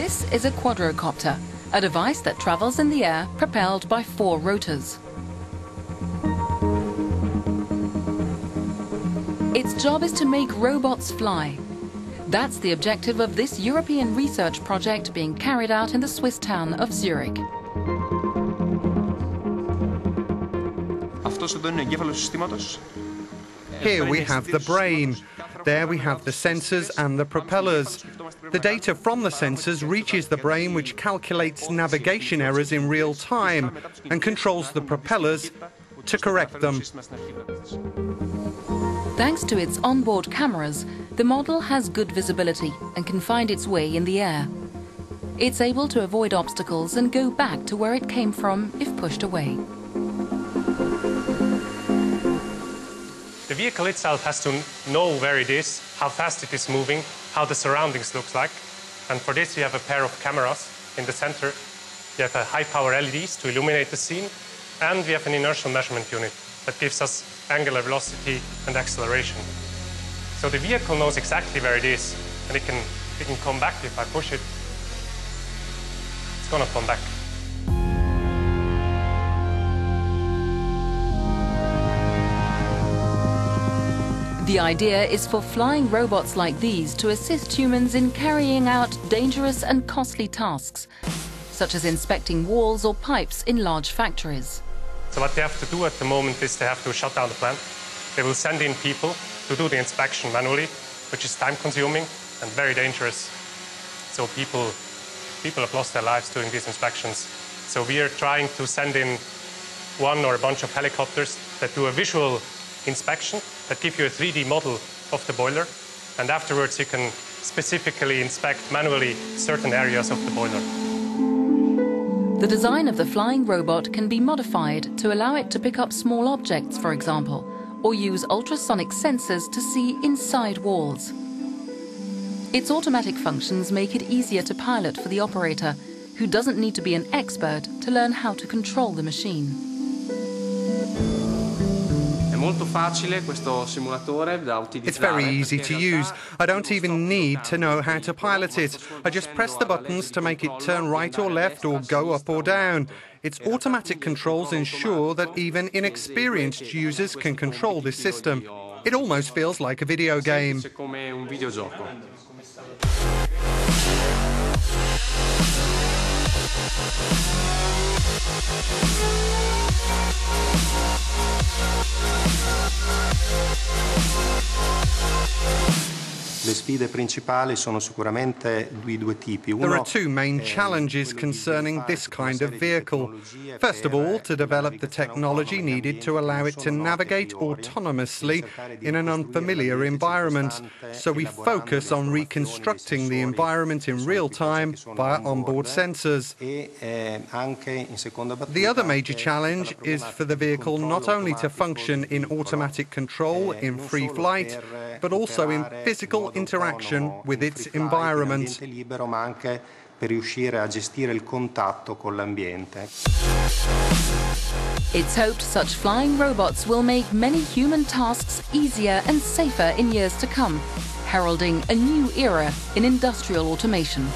This is a quadrocopter, a device that travels in the air propelled by four rotors. Its job is to make robots fly. That's the objective of this European research project being carried out in the Swiss town of Zurich. Here we have the brain. There we have the sensors and the propellers. The data from the sensors reaches the brain which calculates navigation errors in real time and controls the propellers to correct them. Thanks to its onboard cameras, the model has good visibility and can find its way in the air. It's able to avoid obstacles and go back to where it came from if pushed away. The vehicle itself has to know where it is, how fast it is moving, how the surroundings look like. And for this, we have a pair of cameras in the center. We have a high-power LEDs to illuminate the scene, and we have an inertial measurement unit that gives us angular velocity and acceleration. So the vehicle knows exactly where it is, and it can, it can come back if I push it. It's gonna come back. The idea is for flying robots like these to assist humans in carrying out dangerous and costly tasks, such as inspecting walls or pipes in large factories. So what they have to do at the moment is they have to shut down the plant. They will send in people to do the inspection manually, which is time consuming and very dangerous. So people, people have lost their lives doing these inspections. So we are trying to send in one or a bunch of helicopters that do a visual inspection that give you a 3D model of the boiler. And afterwards you can specifically inspect manually certain areas of the boiler. The design of the flying robot can be modified to allow it to pick up small objects, for example, or use ultrasonic sensors to see inside walls. Its automatic functions make it easier to pilot for the operator, who doesn't need to be an expert to learn how to control the machine. It's very easy to use. I don't even need to know how to pilot it. I just press the buttons to make it turn right or left or go up or down. Its automatic controls ensure that even inexperienced users can control this system. It almost feels like a video game. There are two main challenges concerning this kind of vehicle. First of all, to develop the technology needed to allow it to navigate autonomously in an unfamiliar environment. So we focus on reconstructing the environment in real time via onboard sensors. The other major challenge is for the vehicle not only to function in automatic control in free flight, but also in physical interaction with its environment. per riuscire a gestire il contatto con l'ambiente. It's hoped such flying robots will make many human tasks easier and safer in years to come, heralding a new era in industrial automation.